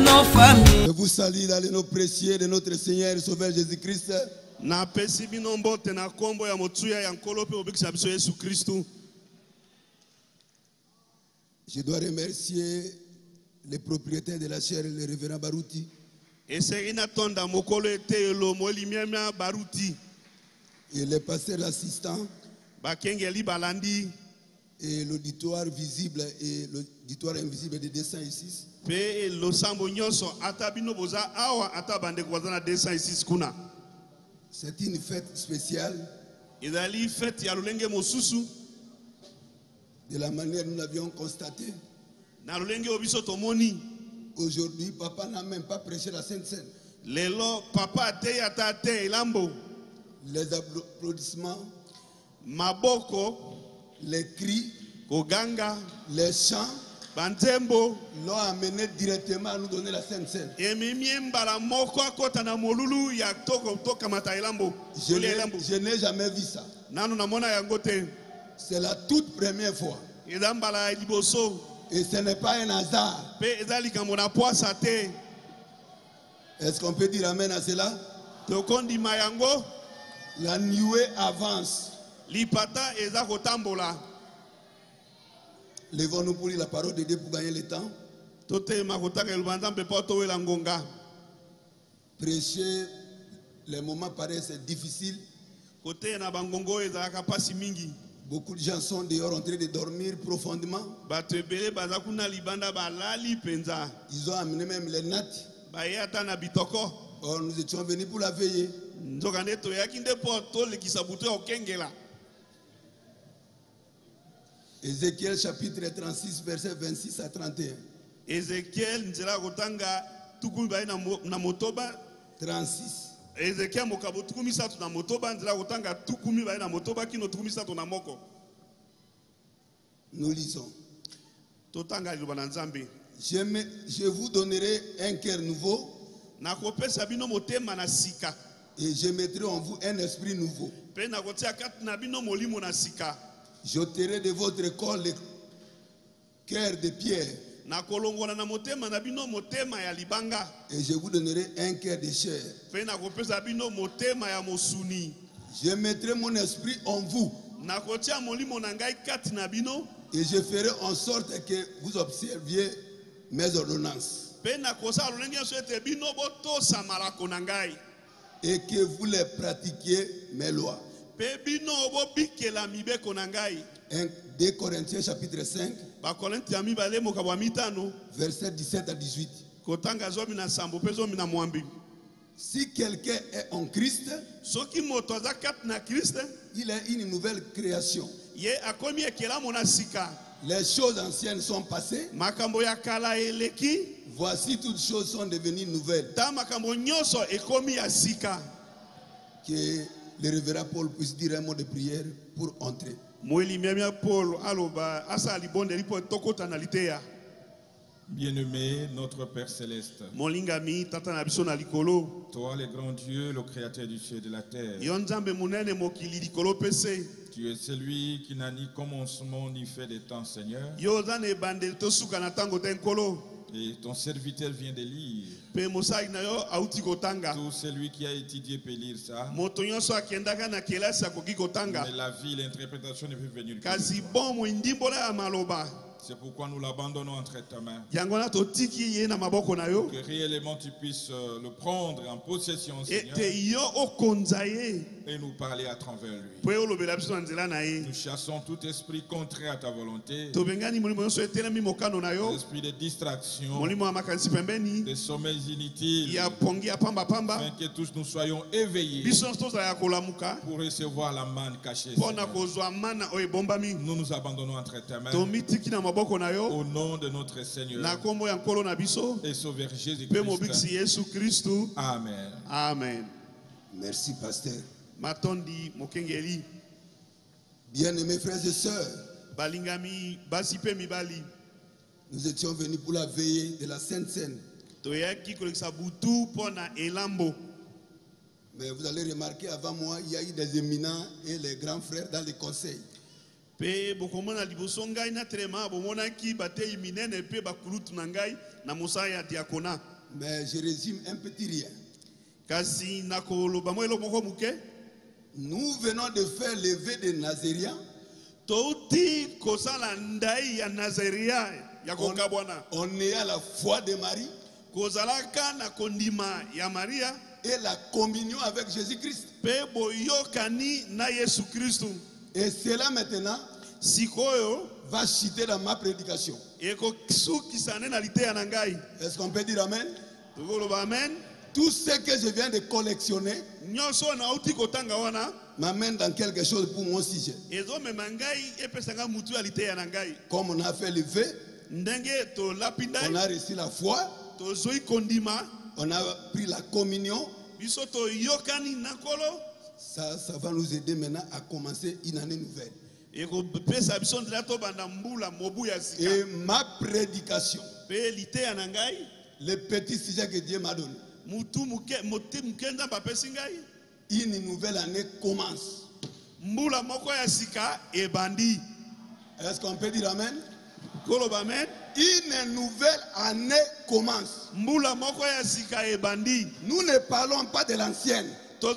nos familles. Je vous salue dans le nom précieux de notre Seigneur et Sauveur Jésus-Christ. napesi bino mbote na nkombo ya motuya ya nkolo mpe obikisa biso yesu kristu Je dois remercier les propriétaires de la chair, le révérend Barouti, esengeli natonda mokolo eteyelo molimiamia baruti. Et les assistants. Bakengeli balandi et l'auditoire visible et l'auditoire invisible de 206. mpe losambo nyonso ata bino boza awa ata bandeko baza na 206 kuna C'est une fête spéciale ezali fete ya lolenge mosusu de la manière nous l'avions constaté. na lolenge oyo biso tomoni Aujourd'hui, papa n'a même pas prêché la Sainte Seine. lelo papa ateyi ata ate elambo Les applaudissements, maboko les cris, koganga les chants banzembo l'ont amené directement à nous donner la Sainte Seine. Je n'ai- jamais vu ça. C'est la toute première fois. Et ce n'est pas un hasard. Est-ce qu'on peut dire Amen à cela? La nuée avance. Lipata eza kotambola Levons-nous pour lire la parole de Dieu pour gagner le temps. totelema kotaka eloba nzambe mpo towela ngonga Prêcher, les moments paraissent difficiles. koteya na bangongo ezalaka mpasi mingi Beaucoup de gens sont dehors en train de dormir profondément. bato ebele baza kuna libanda balali mpenza Ils ont amené même les nattes. baye ata na bitoko Or, nous étions venus pour la veiller. nzoka nde toyaki nde mpo tolekisa butu ya kokengela Ézéchiel chapitre 36, verset 26 à 31. ezekiel nzela ya kotanga tuku mibale na mo- na motoba 36. ezekiel mokabo tuku misato na motoba nzela ya kotanga tuku mibale na motoba kino tuku misato na moko Nous lisons. totanga liloba na nzambe Je, me- je vous donnerai un cœur nouveau nakopesa bino motema na sika et je mettrai en vous un esprit nouveau. kati na bino molimo na sika J'ôterai de votre corps le cœur de pierre. Et je vous donnerai un cœur de chair. Je mettrai mon esprit en vous. Et je ferai en sorte que vous observiez mes ordonnances. Et que vous les pratiquiez mes lois. Mpe bino bobikela mibeko na ngai 1 2 Corinthiens chapitre 5, bakorinte ya mibale mokabo ya mitano verset 17 à 18. kotanga zomi na sambo mpe zomi na mwambi Si quelqu'un est en Christ, il est une nouvelle création. Les choses anciennes sont passées. Voici toutes choses sont devenues nouvelles. Que le révérend Paul puisse dire un mot de prière pour entrer. Bien-aimé, notre Père céleste, molingami tata na biso na likolo. Toi le grand Dieu, le créateur du ciel et de la terre, tu es celui qui n'a ni commencement ni fait de temps, Seigneur, et ton serviteur vient de lire. Tout celui qui a étudié peut lire ça, mais la vie, l'interprétation ne peut venir que C'est pourquoi nous l'abandonnons entre ta main. Que réellement tu puisses euh, le prendre en possession, Seigneur, et nous parler à travers lui. Nous chassons tout esprit contraire à ta volonté, esprit de distraction, de ya pambapamba afin que tous nous soyons éveillés. Pour recevoir la manne cachée. Nous nous abandonnons entre tes mains. Au nom de notre Seigneur. Et Sauveur Jésus-Christ. Amen. amen. Merci, pasteur. Matondi mokengeli Bien-aimés frères et sœurs, balingami basi mpe mibali nous étions venus pour la veillée de la Sainte Seine. toyaki kolekisa butu mpo na elambo Mais vous allez remarquer, avant moi, il y a eu des éminents et les grands frères dans les conseils. mpe bokomona liboso ngai natelema bomonaki bateyi minene mpe bakulutu na ngai na mosala ya diakona Mais je résume un petit rien. kasi nakoloba mo eloko moko moke Nous venons de faire lever des Nazériens. On, est à la foi de Marie. Et la communion avec Jésus-Christ. Et cela maintenant va chuter dans ma prédication. Est-ce qu'on peut dire Amen? Amen Tout ce que je viens de collectionner m'amène dans quelque chose pour mon sujet. Comme on a fait le tolapi on a reçu la foi, on a pris la communion. Ça, ça va nous aider maintenant à commencer une année nouvelle. Et ma prédication, le petit sujet que Dieu m'a donné, une nouvelle année commence. Est-ce qu'on peut dire Amen? Une nouvelle année commence. Nous ne parlons pas de l'ancienne. Parce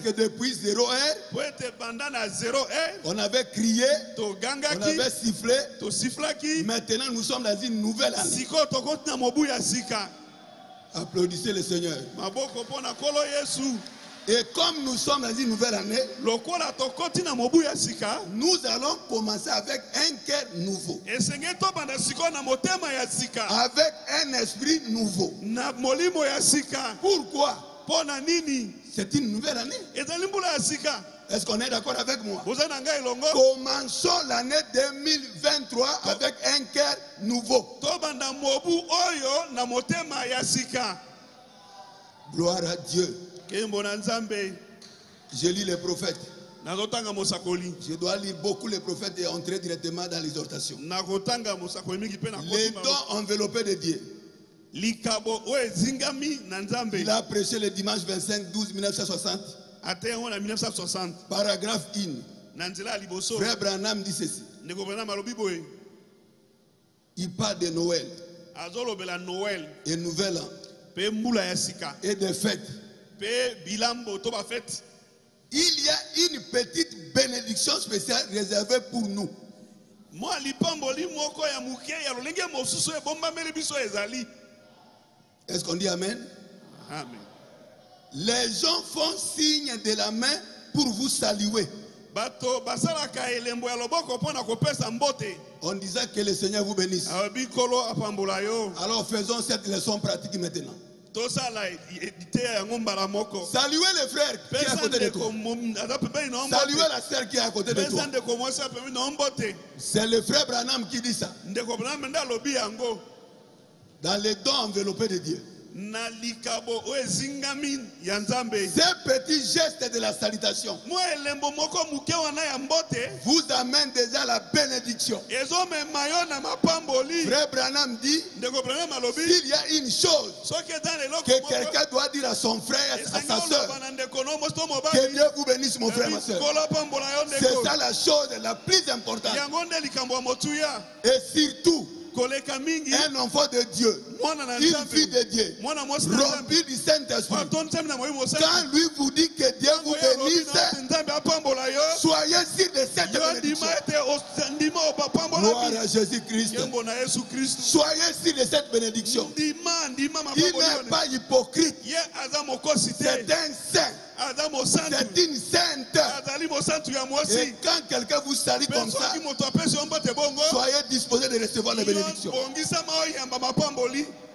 que depuis zéro heure, po ete banda na 0 e on avait crié, on avait sifflé. Maintenant, nous sommes dans une nouvelle année. Applaudissez le Seigneur. Et comme nous sommes dans une nouvelle année, nous allons commencer avec un cœur nouveau, avec un esprit nouveau. Pourquoi? C'est une nouvelle année. Est-ce qu'on est d'accord avec moi? Commençons l'année 2023 avec un cœur nouveau. Gloire à Dieu. Je lis les prophètes. Je dois lire beaucoup les prophètes et entrer directement dans l'exhortation. Les dons enveloppés de Dieu. Il a prêché le dimanche 25 12 1960, ate yango na 1960 paragraphe 1. na nzela ya liboso. Frère Branham dit ceci. Il parle de Noël. Azolobela noel et Nouvel An. Mpe mbula ya sika. Et des fêtes. mpe bilambo to bafete Il y a une petite bénédiction spéciale réservée pour nous. mwa lipamboli moko ya moke ya lolenge mosusu ebombameli biso ezali. Est-ce qu'on dit Amen? Amen Les gens font signe de la main pour vous saluer en disant que le Seigneur vous bénisse. Alors faisons cette leçon pratique maintenant. Saluez le frère qui est à côté de toi. Saluez la sœur qui est à côté de toi. C'est le frère Branham qui dit ça. Dans les dons enveloppés de Dieu. Na likabo oyo ezingami ya nzambe. Ces petits gestes de la salutation mwa elembo moko moke wana ya mbote. vous amènent déjà la bénédiction. ezomema yo na mapamboli. Frère Branham dit ndeko braname alobi s'il y a une chose soki eza na eloko que quelqu'un doit dire à son frère, à sa to que Dieu vous bénisse, mon frère, ma yo C'est ça la chose la plus importante. yango nde likambo ya motuya. Et surtout, un enfant de Dieu, une fille de Dieu, mwana mwasi na nzambe rempli du Saint-Esprit. Quand lui vous dit que Dieu vous bénisse, soyez sûr de cette bénédiction. Gloire à Jésus-Christ. Soyez sûr de cette bénédiction. Il n'est pas hypocrite. C'est un saint. C'est une sainte. Et quand quelqu'un vous salue comme ça, soyez recevoir les bénédictions.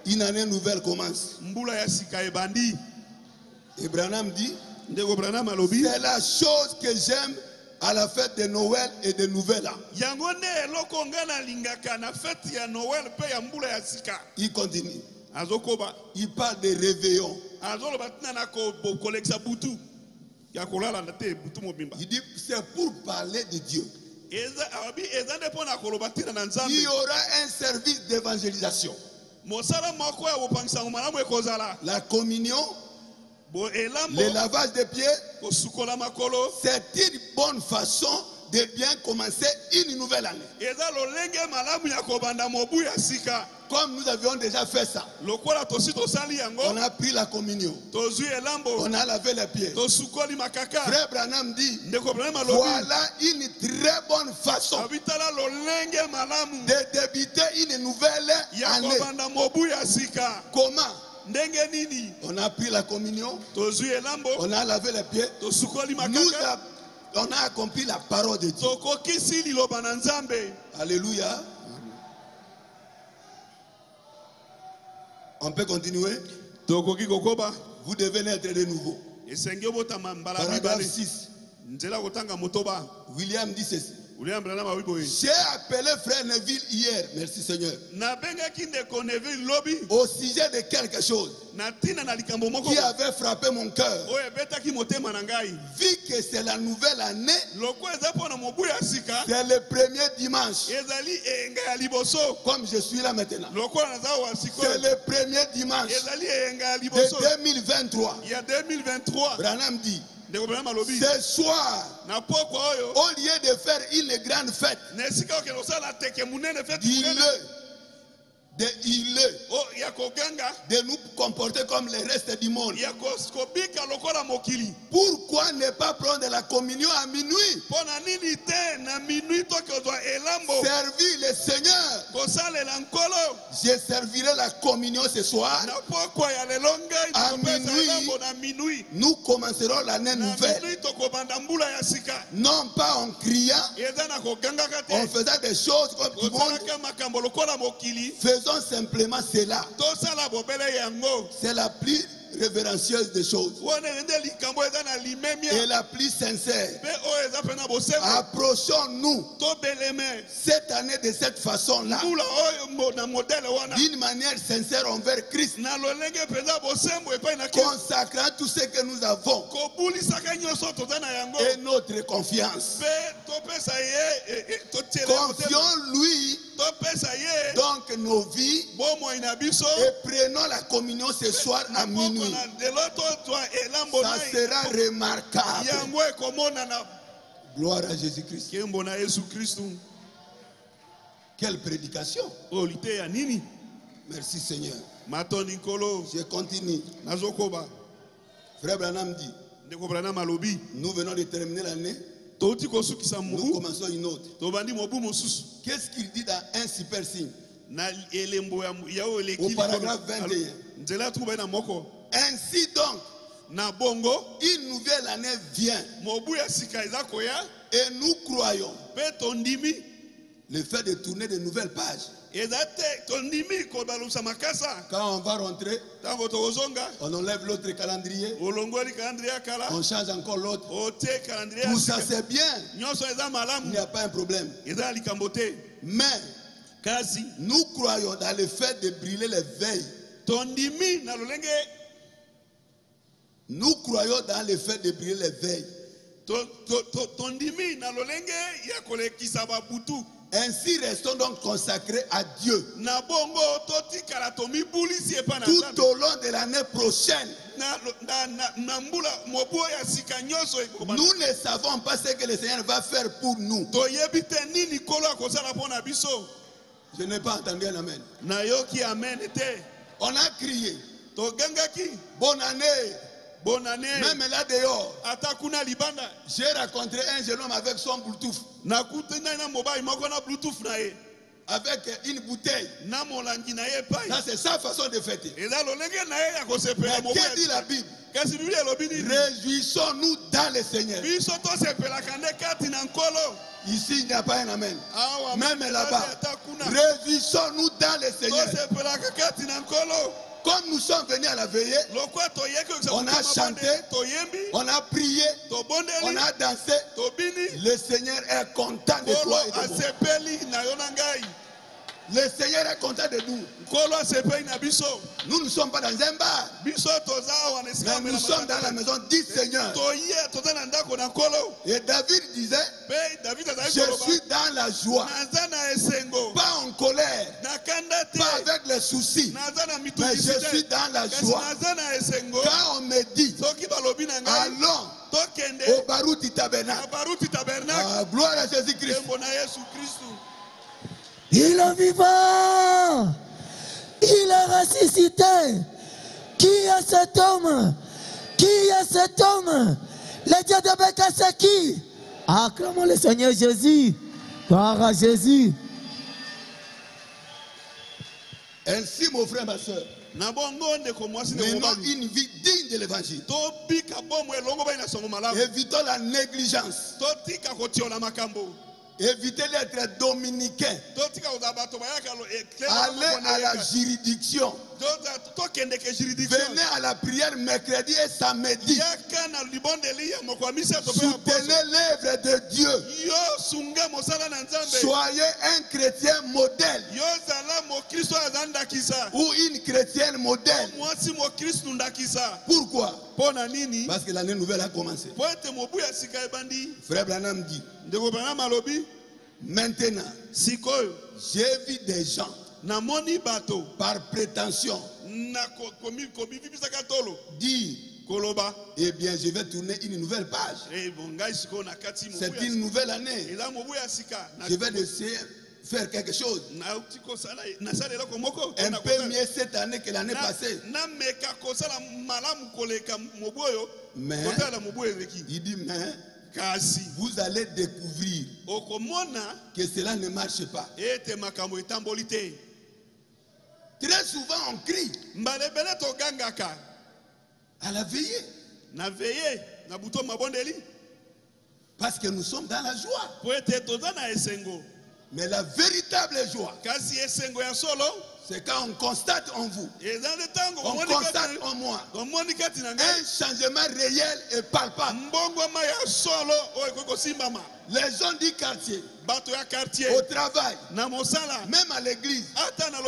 Une année nouvelle commence. Et Branham dit, c'est la chose que j'aime à la fête de Noël et de Nouvel An. Il continue. Il parle de réveillon. Il dit, c'est pour parler de Dieu. Il y aura un service d'évangélisation. La communion, le lavage des pieds, c'est une bonne façon de bien commencer une nouvelle année. Comme nous avions déjà fait ça, on a pris la communion, on a lavé les pieds. Frère Branham dit, voilà une très bonne façon de débuter une nouvelle année. Comment? On a pris la communion, on a lavé les pieds, nous a- on a accompli la parole de Dieu. Alléluia. On peut continuer. tokoki kokoba Vous devez naître de nouveau. Paragraphe mibale 6. nzela kotanga motoba William dit ceci. J'ai appelé frère Neville hier, merci Seigneur, au sujet de quelque chose qui avait frappé mon cœur. Vu que c'est la nouvelle année, c'est le premier dimanche. Comme je suis là maintenant. C'est le premier dimanche de liboso. 2023. ya 2023 Branham dit, ce soir, au lieu de faire une grande fête, dis-le, de il o ya koganga de nous comporter comme le reste du monde. Pourquoi ne pas prendre la communion à minuit? Servir le Seigneur. Je servirai la communion ce soir. À minuit. Nous commencerons l'année nouvelle. Non pas en criant, en faisant des choses comme tout le monde. Faisons simplement cela. C'est la plus révérencieuse des choses. Et la plus sincère. Approchons-nous. Cette année de cette façon-là, d'une manière sincère envers Christ, consacrant tout ce que nous avons. Et notre confiance. e- e-. Confions-lui. Donc nos vies. Et prenons la communion ce soir à minuit. Ça sera remarquable. Gloire à Jésus-Christ. Quelle prédication. nini Merci Seigneur. Je continue. Frère Branham dit, nous venons de terminer l'année, nous commençons une autre. Qu'est-ce qu'il dit dans un super signe? Au paragraphe 21. Ainsi donc, na bongo une nouvelle année vient. et nous croyons. Le fait de tourner de nouvelles pages. Quand on va rentrer, on enlève l'autre calendrier, on change encore l'autre. Tout ça c'est bien, il n'y a pas un problème. Mais nous croyons dans le fait de brûler les veilles. Nous croyons dans le fait de brûler les veilles. Ainsi restons donc consacrés à Dieu tout au long de l'année prochaine. Nous ne savons pas ce que le Seigneur va faire pour nous. Je n'ai pas entendu un amen. On a crié, togangaki bonne année. Même là dehors, libanda j'ai rencontré un jeune homme avec son bluetooth, nakutani na mobali moko na bluetooth na ye avec une bouteille. na molangi na ye epai Ça, c'est sa façon de fêter. lolenge na ye ya que ya dit la. Bible? Elobi nini? Réjouissons-nous dans le Seigneur. biso tosepelaka nde kati na nkolo Ici, il n'y a pas un amen. Même là-bas, réjouissons-nous dans le Seigneur. Comme nous sommes venus à la veillée, On a chanté. on a prié, on a dansé. Le Seigneur est content de toi et de moi. Le Seigneur est content de nous. Nous ne sommes pas dans un bar, mais nous sommes dans la maison du Seigneur. Et David disait, je suis dans la joie, pas en colère, pas avec soucis, mais je suis dans la joie. Quand on me dit, allons au Barouti na Tabernacle. baruti tabernacle Ah, gloire à Jésus-Christ. Il est vivant. Il est ressuscité. Qui est cet homme? Qui est cet homme? Le Dieu de c'est qui? Acclamons le Seigneur Jésus. Gloire à Jésus. Ainsi, mon frère, ma soeur, menons une vie digne de l'évangile. Évitons la négligence. Évitez d'être dominicain. e- Allez à la juridiction. Venez à la prière mercredi et samedi. Soutenez l'œuvre de Dieu. Soyez un chrétien modèle ou une chrétienne modèle. mwasi mokristu ndakisa Pourquoi? Nini. Parce que l'année nouvelle a commencé. po ete mobu ya sika ebandi Frère Branham dit, ndeko branam alobi maintenant, sikoyo j'ai vu des gens namoni bato. par prétention. Na tolo? Dire, koloba. eh bien, je vais tourner une nouvelle page. "Eh, C'est une nouvelle année. Je vais essayer faire quelque chose. Un peu mieux cette année que l'année passée. Mais- Il dit, mais vous allez découvrir que cela ne marche pas. Très souvent, on crie. À la veillée. Parce que nous sommes dans la joie. Mais la véritable joie, c'est quand on constate en vous, on constate en moi un changement réel et palpable. Les gens du quartier, quartier. au travail, na mosala. même à l'église,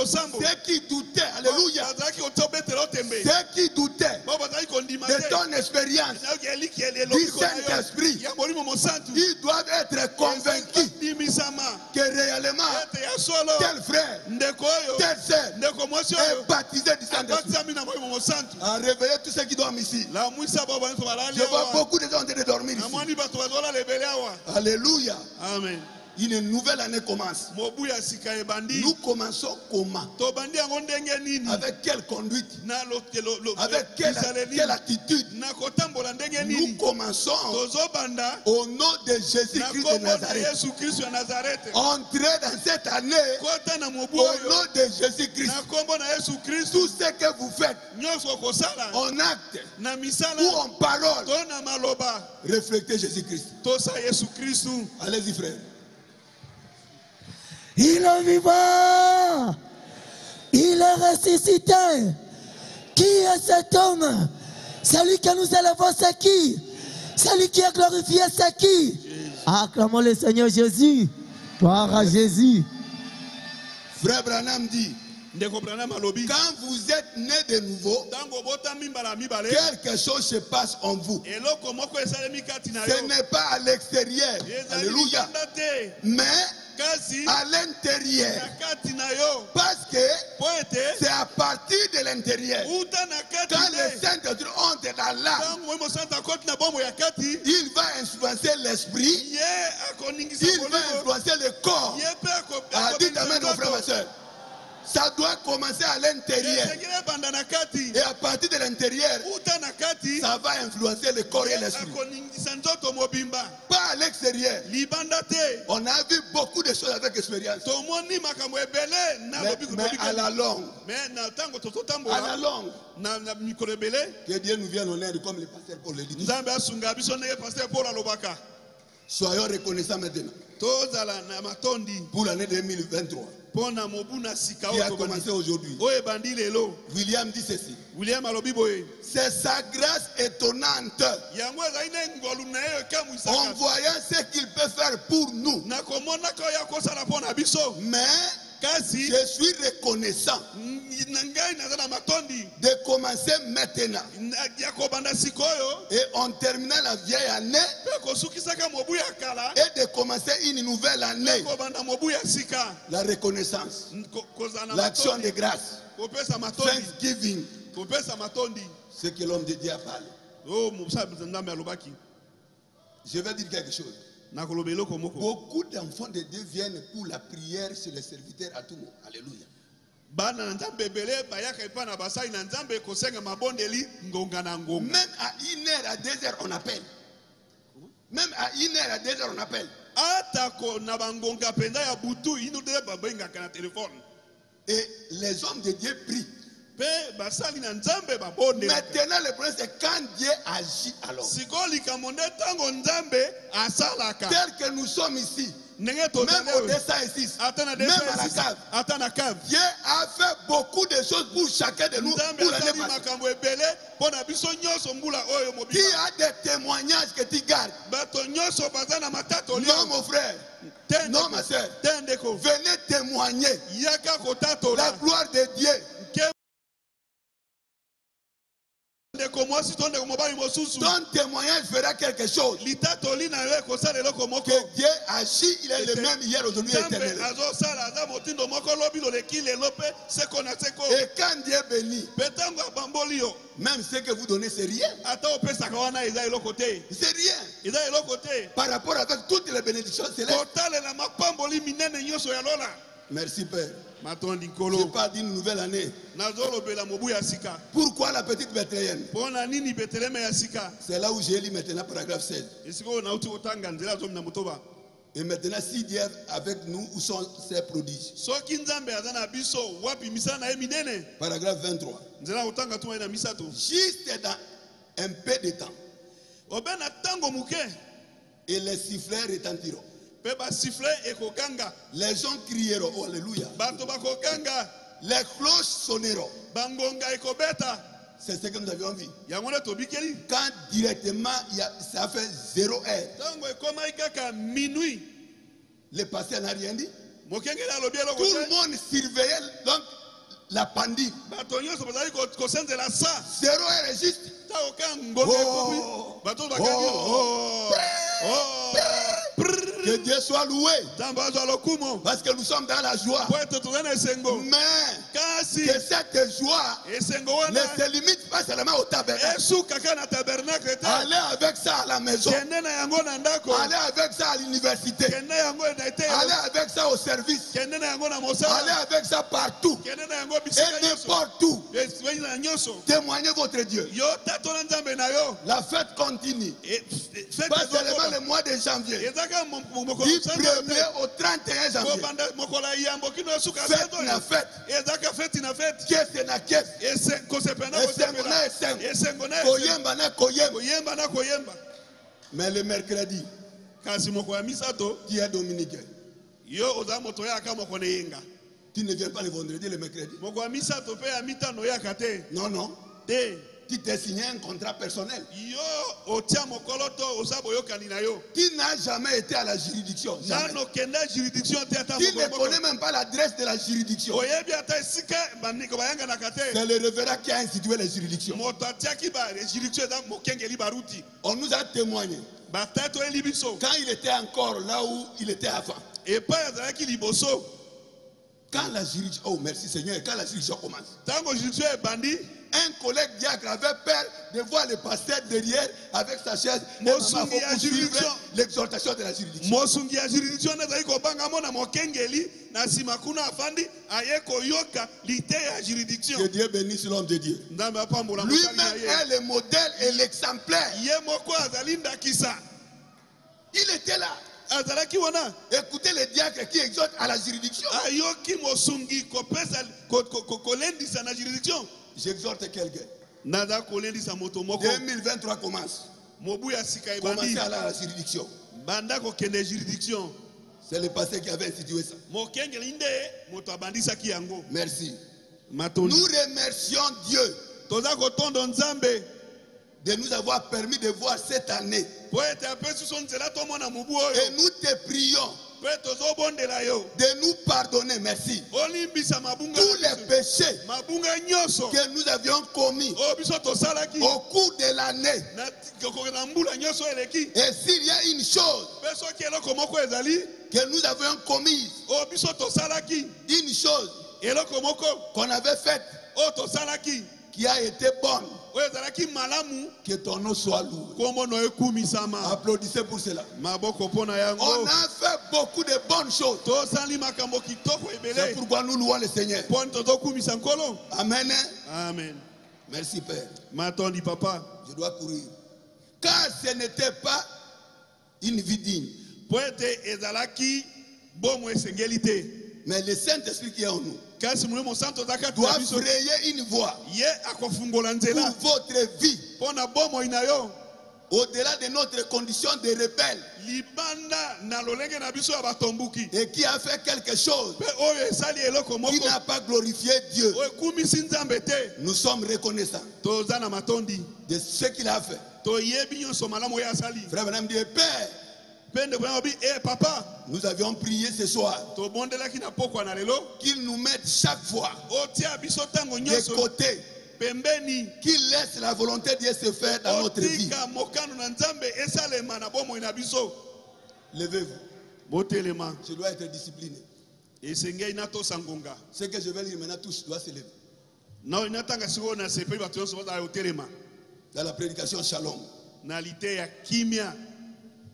ceux qui doutaient, alléluia, ceux qui doutaient de ton expérience, du Saint-Esprit, ils doivent être convaincus que réellement, tel frère, telle sœur est baptisé du Saint-Esprit. À réveiller tous ceux qui dorment ici. Je vois beaucoup de gens en train de dormir ici. Bato bazolala ebele awa Alléluia. amen Une nouvelle année commence. ebandi Nous commençons comment? Avec quelle conduite? Avec quelle, bizaleli quelle attitude? Nous commençons au nom de Jésus-Christ de Nazareth. Entrer dans cette année au nom de Jésus-Christ. Tout ce que vous faites en acte ou en parole, reflétez Jésus-Christ. Allez-y, frère. Il est vivant. Il est ressuscité. Qui est cet homme? Celui que nous élevons, c'est qui? Celui qui est glorifié, c'est qui? Acclamons le Seigneur Jésus. Gloire à Jésus. Frère Branham dit, quand vous êtes né de nouveau, quelque chose se passe en vous. Ce n'est pas à l'extérieur. Alléluia. Mais à l'intérieur. Parce que c'est à partir de l'intérieur. Quand le Saint-Esprit entre dans l'âme, il va influencer l'esprit, il va influencer le corps. ye mpe ako- Ah, dites akomingisa amen, mon frère, ma nzoto. soeur. Ça doit commencer à l'intérieur. Et à partir de l'intérieur, ça va influencer le corps et l'esprit. Pas à l'extérieur. On a vu beaucoup de choses avec expérience. Mais, à la longue, à la longue, que Dieu nous vienne en aide comme le pasteur Paul le dit. Soyons reconnaissants maintenant. Pour l'année 2023 mpo na mobu na sika qui a commencé aujourd'hui. William dit ceci. william C'est sa grâce étonnante. En voyant ce qu'il peut faire pour nous. Mais je suis reconnaissant de commencer maintenant. Et en terminant la vieille année et de commencer une nouvelle année. La reconnaissance, l'action de grâce, thanksgiving, ce que l'homme de Dieu a parlé. alobaki. Je vais dire quelque chose. Beaucoup d'enfants de Dieu viennent pour la prière chez les serviteurs à tout moment. Alléluia. Bana na nzambe ebele bayaka epai na basali na nzambe kosenga mabondeli ngonga na ngonga Même à une heure, à deux heures, on appelle. Même à une heure, à deux heures, on appelle. atako na bangonga mpenza ya butu ino te babengaka na telefone Et les hommes de Dieu prient. mpe basali na nzambe babondelaka Maintenant, le problème, c'est quand Dieu agit alors. sikoyo likambo nde ntango nzambe asalaka Tel que nous sommes ici, même au oyo, 206, ata na même à la 206, cave, Dieu a fait beaucoup de choses pour chacun de nous pour l'année passée. a des témoignages que tu gardes? Non, mon frère. Non, ma soeur. Venez témoigner. La gloire de Dieu. Ton témoignage fera quelque chose. Que Dieu agit, il est le même hier, aujourd'hui et éternellement. Et quand Dieu bénit, yo même ce que vous donnez, c'est rien. C'est rien. Par rapport avec toutes les bénédictions kotalela Merci Père. nkolo parle d'une nouvelle année. Pourquoi la petite Bethléem? C'est là où j'ai lu maintenant paragraphe 16. esika oyo nauti kotanga nzela azomi na motoba Et maintenant, si Dieu avec nous, où sont ses prodiges? Paragraphe 23. nzela kotanga tuma ye na misato Juste dans un peu de temps, et les sifflets retentiront. Les gens crieront, oh, Alléluia. Les cloches sonneront. C'est ce que nous avions vu. Quand directement, ça fait zéro heure, le pasteur n'a rien dit. Tout le monde surveillait donc la sa Zéro heure est juste. Oh. bakangi Oh. oh. Que Dieu soit loué. Parce que nous sommes dans la joie. Mais que cette joie ne se limite pas seulement au tabernacle. Allez avec ça à la maison. Allez avec ça à l'université. Allez avec ça au service. Allez avec ça partout. Et n'importe Témoignez votre Dieu. La fête continue. Pas seulement le mois de janvier. Du sanza te. 1er au 31 janvier. ya kino esuka Fête sanza na kosepela na Esengo na kosepela esengo. esengo na esengo. Koyemba na koyemba. koyemba na koyemba Mais le mercredi, kasi mokolo ya misato tu es dominicain? yo oza moto oyaka moko na Tu ne viens pas le vendredi, le mercredi. Non, non. Tu t'es signé un contrat personnel. Tu n'as jamais été à la juridiction. Jamais. Tu ne connais même pas l'adresse de la juridiction. C'est le révérend qui a institué ba juridiction On nous a témoigné. Quand il était encore là où il était avant. Quand la juridiction. Oh, merci Seigneur. Quand la juridiction commence. juridiction ebandi Un collègue diacre avait peur de voir le pasteur derrière avec sa chaise. Mosungi ya juridiction. L'exhortation de la juridiction. mosungi ya juridiction nde azali kobangamo na mokengeli na nsima kuna afandi aye koyoka liteya ya juridiction Que Dieu bénisse l'homme de Dieu. nzambe apambola mosali na Lui-même ye est le modèle et l'exemplaire. ye moko azali ndakisa Il était là. Écoutez les diacres qui exhortent à la juridiction. J'exhorte quelqu'un. naza kolendisa moto moko 2023 commence. Commencez à la juridiction. juridiction C'est le pasteur qui avait institué ça. Merci. Nous remercions Dieu de nous avoir permis de voir cette année. Et nous te prions de nous pardonner, merci, tous les péchés que nous avions commis tosalaki au cours de l'année. Et s'il y a une chose que nous avions commise, tosalaki une chose qu'on avait faite tosalaki qui a été bonne, Que ton nom soit loué. Applaudissez pour cela. On a fait beaucoup de bonnes choses. C'est pourquoi nous louons le Seigneur. Amen. amen Merci Père. matondi papa Je dois courir. Car ce n'était pas une vie digne. Mais le Saint-Esprit qui est en nous doit frayer une voie pour votre vie. Au-delà de notre condition de rebelle. Et qui a fait quelque chose qui n'a pas glorifié Dieu. Nous sommes reconnaissants de ce qu'il a fait. Frère Branham dit, Père, mpe ndeko yango bi e papa nous avions prié ce soir. Qu'il nous mette chaque fois de côté, qu'il laisse la volonté de Dieu se faire dans notre vie. Levez-vous. Je dois être discipliné. Ce que je vais lire maintenant, tous doivent se lever. Dans la prédication Shalom,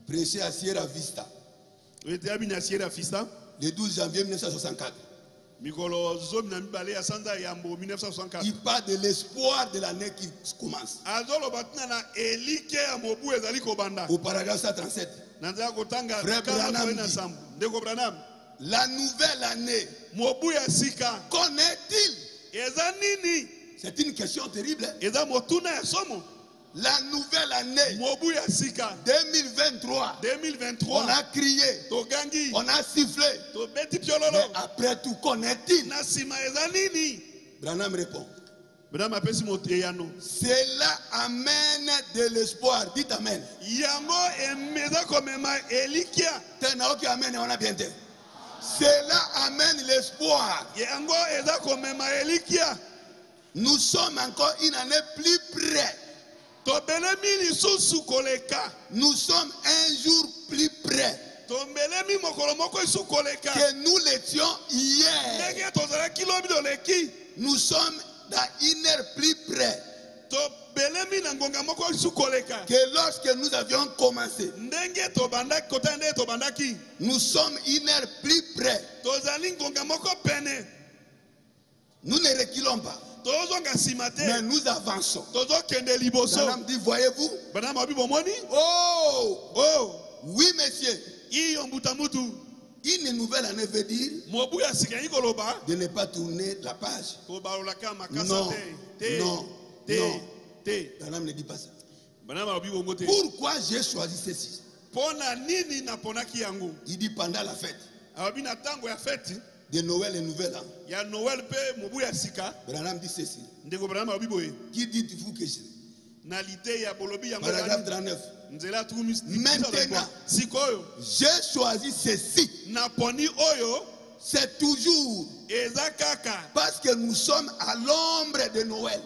prêché à Sierra Vista, le 12 janvier 1964. mikolo zomi na mibale ya sanza ya yambo 1964 Il parle de l'espoir de l'année qui commence. Au paragraphe 137. na nzela kotanga Frère Branham na dit. sambo ndeko branam La nouvelle année, eza nini? C'est une question terrible. hein? La nouvelle année mobu ya sika 2023, 2023 on a crié, on a sifflé. Mais après tout, eza nini? Branham répond. eyano Cela amène de l'espoir. Dites Amen. bien dit. Cela amène l'espoir. Nous sommes encore une année plus près. Nous sommes un jour plus près. Que nous l'étions hier. Nous sommes dans une heure plus près. Que lorsque nous avions commencé. Nous sommes une heure plus près. Nous ne reculons pas, mais nous avançons. Branham dit, voyez-vous? Oh, o oui, monsieur. Une nouvelle année veut dire de ne pas tourner la page. Non, non, non. Branham ne dit pas ça. Pourquoi j'ai choisi ceci? Il dit pendant la fête na ya de Noël et Nouvel An. ya noel mpe mobu ya sika Branham dit ceci. ndeko branam alobi boye Qui dites-vous que je na lite ya bolobi yango Paragraphe ezali 39. nzela tukumi Maintenant. sikoyo J'ai choisi ceci. naponi oyo C'est toujours parce que nous sommes à l'ombre de Noël.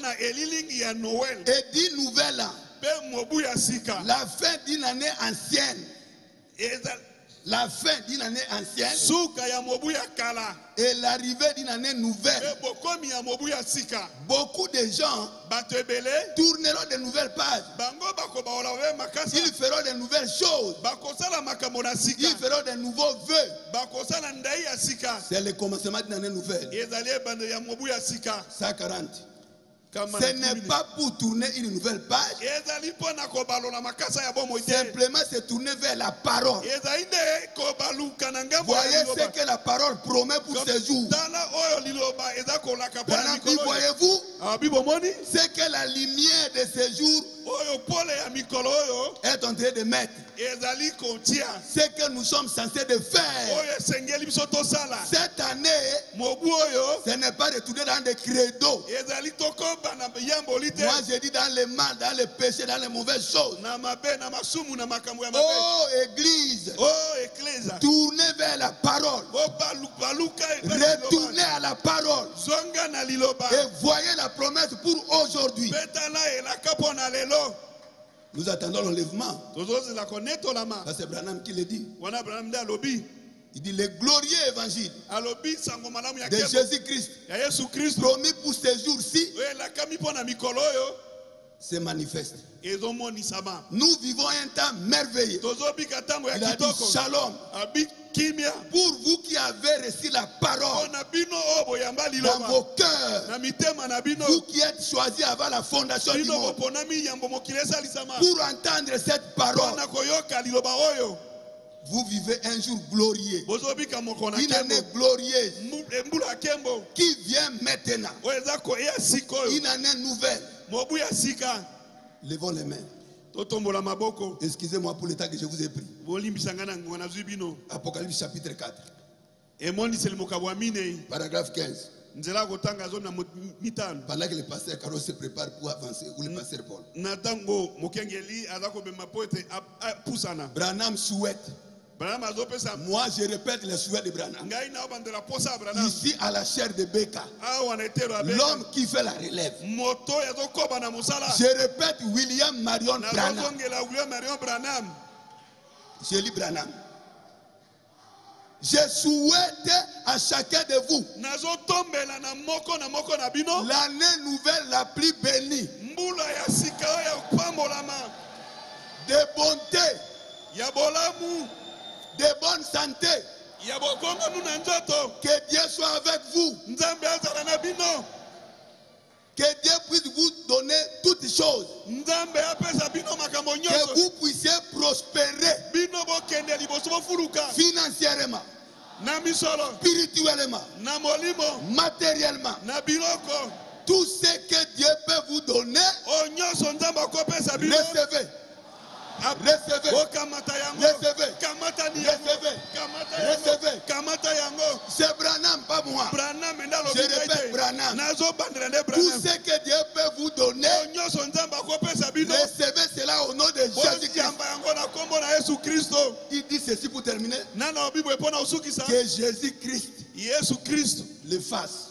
na ya Et dit Nouvel An. ya La fin d'une année ancienne. La fin d'une année ancienne et l'arrivée d'une année nouvelle. Beaucoup de gens tourneront de nouvelles pages. Ils feront de nouvelles choses. Ils feront de nouveaux vœux. C'est le commencement d'une année nouvelle. ezali ebandeli ya mobu ya sika 140. Ce n'est pas pour tourner une nouvelle page. Simplement se tourner vers la parole. Voyez ce que la parole promet pour Branham dit, mikolo oyo. voyez-vous, abi bomoni ce que la lumière de mikolo oyo est en train de mettre. Ce que nous sommes censés de faire. Cette année, ce n'est pas de tourner dans des credos. Moi, je dis dans le mal, dans le péché, dans les mauvaises choses. Oh, Église, o eklesa tournez vers la parole. baluka Retournez à la parole. Et voyez la promesse pour aujourd'hui. Nous attendons l'enlèvement. Ça, c'est Branham qui le dit. Il dit le glorieux évangile de Jésus-Christ promis pour ces jours-ci se manifeste. Nous vivons un temps merveilleux. Il a dit shalom. Kimia Pour vous qui avez reçu la parole dans vos cœurs, vous qui êtes choisis avant la fondation du monde, pour entendre cette parole, vous vivez un jour glorieux, une année glorieuse. Nkembo qui vient maintenant, oyo une année nouvelle. Levons les mains. Excusez-moi pour le temps que je vous ai pris. Apocalypse chapitre 4, emoniseli mokabo ya minei paragraphe 15. nzela ya kotanga azo na mo- mitano Pendant que le pasteur Carlos se prépare pour avancer, ou le pasteur Paul. Branham souhaite. Moi, je répète les souhaits de Branham. Ici, à la chair de Beka, beka. L'homme qui fait la relève. Je répète William Marion Branham. Je lis Branham. Je souhaite à chacun de vous l'année nouvelle la plus bénie, de bonté, de bonne santé. Que Dieu soit avec vous. Que Dieu puisse vous donner toutes choses. Que vous puissiez prospérer financièrement, spirituellement, matériellement. Tout ce que Dieu peut vous donner, recevez. Recevez. yango Recevez. Recevez. kamata Recevez. yango kamata yango C'est Branham, pas moi. branam ende Je répète, Branham. nde Tout ce que Dieu peut vous donner, bino recevez cela au nom de yango na na yesu kristo Il dit ceci pour terminer. nana osukisa Que Jésus-Christ yesu le fasse.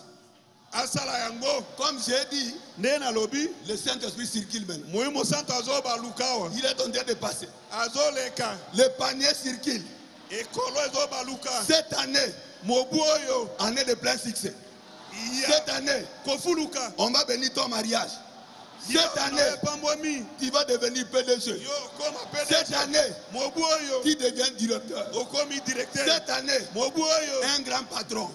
Asala yango Comme j'ai dit, nde nalobi le Saint-Esprit circule maintenant. azobaluka awa Il est en train de passer. azoleka Le panier circule. ekolo ezobaluka Cette année, mobu oyo année de plein succès. Cette année, kofuluka on va bénir ton mariage. Cette année, tu vas devenir PDG. Cette année, tu deviens directeur. Cette année, un grand patron.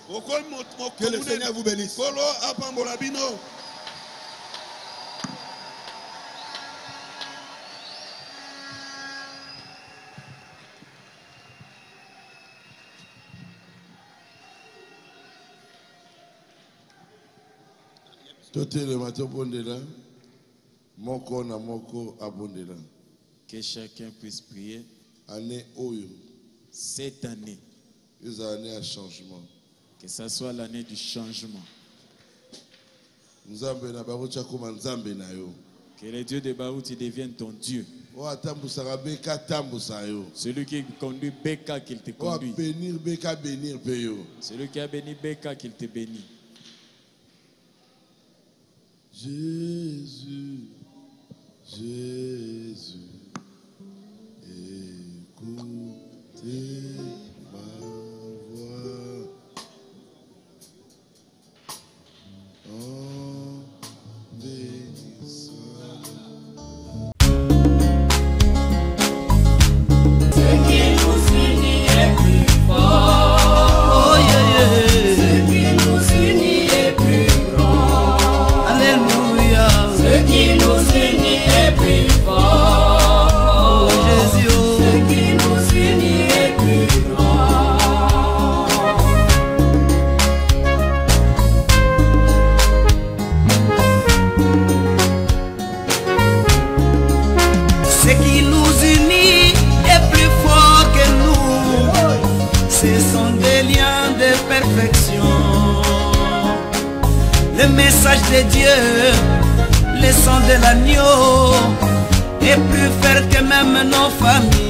Que le. Seigneur vous bénisse. kolo apambola bino totelema tobondela moko na moko abondela. Que chacun puisse prier. Année oyo. Cette année, eza année ya changement. Que ça soit l'année du changement. nzambe na bango tya koma nzambe na yo. Que le Dieu de Baouti devienne ton Dieu. yo. Celui qui conduit Beka, qu'il te oyo conduit. Celui qui a béni Beka, qu'il te bénit. Jésus, Jésus,